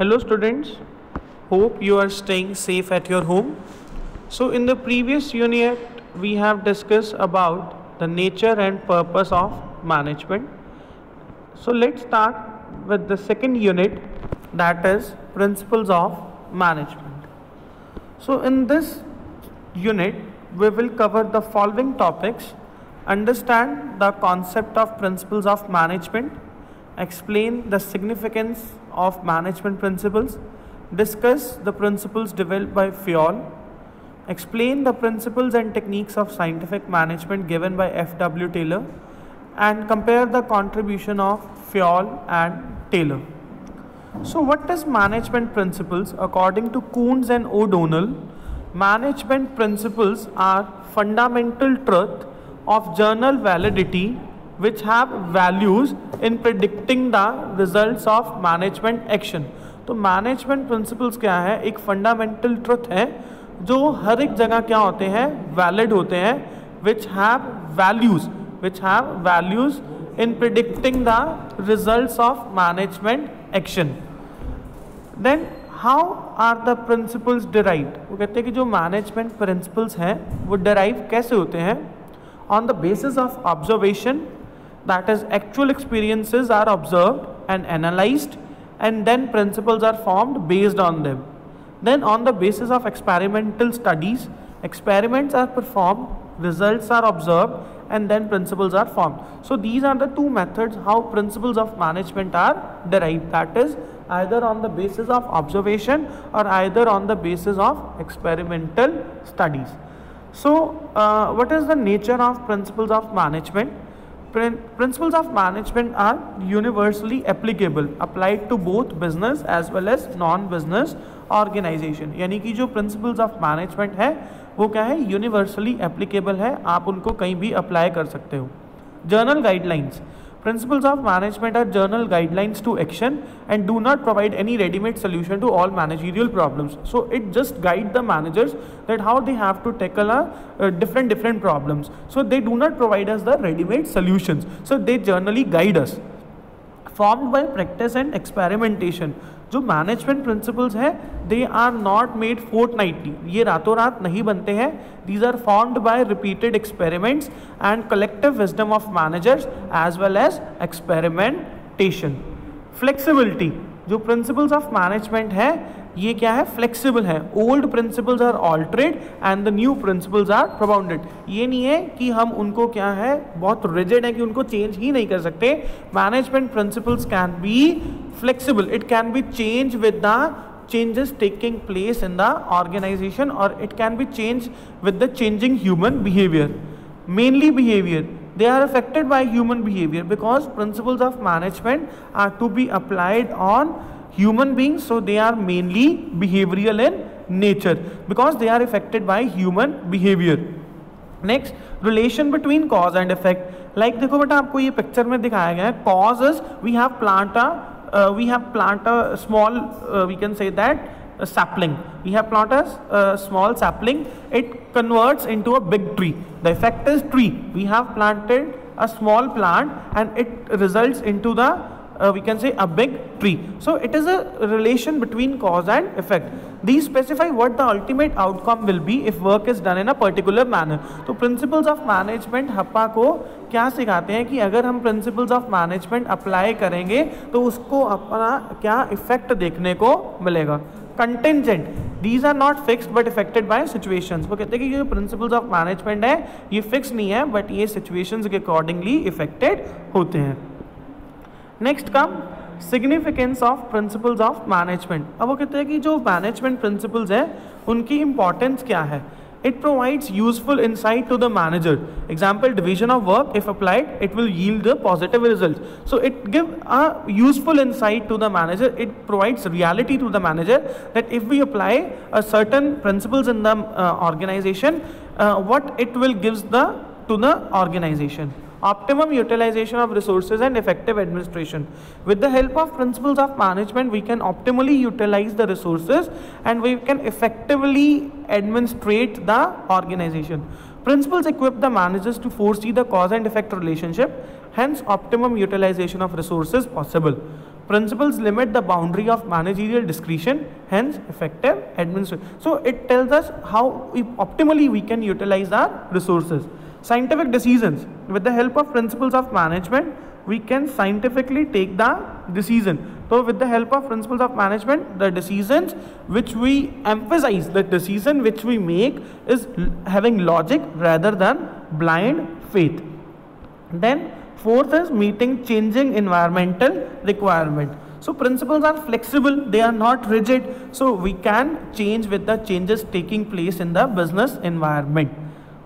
Hello students, hope you are staying safe at your home. So in the previous unit we have discussed about the nature and purpose of management. So let's start with the second unit that is principles of management. So in this unit we will cover the following topics understand the concept of principles of management explain the significance of management principles, discuss the principles developed by Fayol, explain the principles and techniques of scientific management given by F.W. Taylor, and compare the contribution of Fayol and Taylor. So, what is management principles? According to Koontz and O'Donnell, management principles are fundamental truth of journal validity which have values in predicting the results of management action. तो management principles क्या है? एक fundamental truth है, जो हर एक जगह क्या होते हैं? वैलिड होते हैं which have values which have values in predicting the results of management action then how are the principles derive वो कहते हैं कि जो मैनेजमेंट प्रिंसिपल्स हैं, वो डिराइव कैसे होते हैं? On the basis of observation that is actual experiences are observed and analyzed and then principles are formed based on them. Then on the basis of experimental studies, experiments are performed, results are observed and then principles are formed. So these are the two methods how principles of management are derived that is either on the basis of observation or either on the basis of experimental studies. So uh, what is the nature of principles of management? Principles of management are universally applicable applied to both business as well as non business organisation यानी कि जो principles of management है वो क्या है universally applicable है आप उनको कहीं भी अप्लाई कर सकते हो general guidelines Principles of management are journal guidelines to action and do not provide any ready-made solution to all managerial problems. So it just guide the managers that how they have to tackle a, uh, different different problems. So they do not provide us the ready-made solutions. So they generally guide us. Formed by practice and experimentation. जो management principles हैं they are not made forth nightly ये रातों रात नहीं बनते हैं. These are formed by repeated experiments and collective wisdom of managers as well as experimentation flexibility जो principles of management है ये क्या है? फ्लेक्सिबल है. Old principles are altered and the new principles are propounded ये नहीं है कि हम उनको क्या है, बहुत रिजिड है कि उनको चेंज ही नहीं कर सकते. Management principles can be flexible it can be change with the changes taking place in the organisation और it can be change with the changing human behaviour mainly behaviour they are affected by human behaviour because principles of management are to be applied on human beings so they are mainly behavioral in nature because they are affected by human behavior next relation between cause and effect like देखो बेटा आपको ये picture में दिखाया गया है we have plant a uh, we have plant a small, uh, we can say that a sapling. We have plant a small sapling, it converts into a big tree. The effect is tree. We have planted a small plant and it results into the uh, we can say a big tree. So it is a relation between cause and effect. These specify what the ultimate outcome will be if work is done in a particular manner. तो principles of management हप्पा को क्या सिखाते हैं कि अगर हम principles of management apply करेंगे तो उसको अपना क्या इफ़ेक्ट देखने को मिलेगा contingent these are not fixed but affected by situations वो कहते हैं कि जो प्रिंसिपल्स ऑफ़ मैनेजमेंट है ये फिक्स नहीं है बट ये सिचुएशंस के अकॉर्डिंगली इफेक्टेड होते हैं next come significance of principles of management अब वो कहते हैं कि जो मैनेजमेंट प्रिंसिपल्स है, उनकी इंपॉर्टेंस क्या है? It provides useful insight to the manager example division of work if applied it will yield the positive result so it give a useful insight to the manager it provides reality to the manager that if we apply a certain principles in the organisation what it will gives the to the organisation optimum utilization of resources and effective administration. With the help of principles of management, we can optimally utilize the resources and we can effectively administrate the organization. Principles equip the managers to foresee the cause and effect relationship, hence optimum utilization of resources possible. principles limit the boundary of managerial discretion hence effective administration so it tells us how optimally we can utilize our resources scientific decisions. With the help of principles of management we can scientifically take the decision. So with the help of principles of management the decisions which we emphasize the decision which we make is having logic rather than blind faith. Then fourth is meeting changing environmental requirement. So principles are flexible they are not rigid. So we can change with the changes taking place in the business environment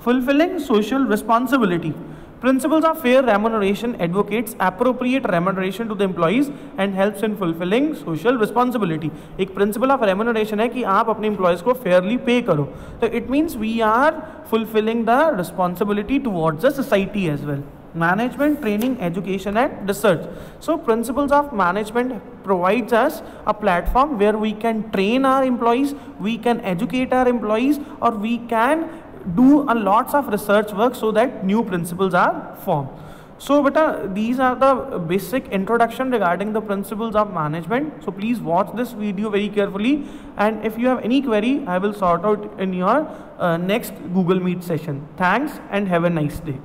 fulfilling social responsibility Principles of fair remuneration advocates appropriate remuneration to the employees and helps in fulfilling social responsibility. एक principle of remuneration है कि आप अपने employees को fairly pay करो. So it means we are fulfilling the responsibility towards the society as well. Management, training, education and research. So principles of management provides us a platform where we can train our employees, we can educate our employees or we can do a lots of research work so that new principles are formed. So beta, these are the basic introduction regarding the principles of management. So please watch this video very carefully and if you have any query, I will sort out in your uh, next Google Meet session. Thanks and have a nice day.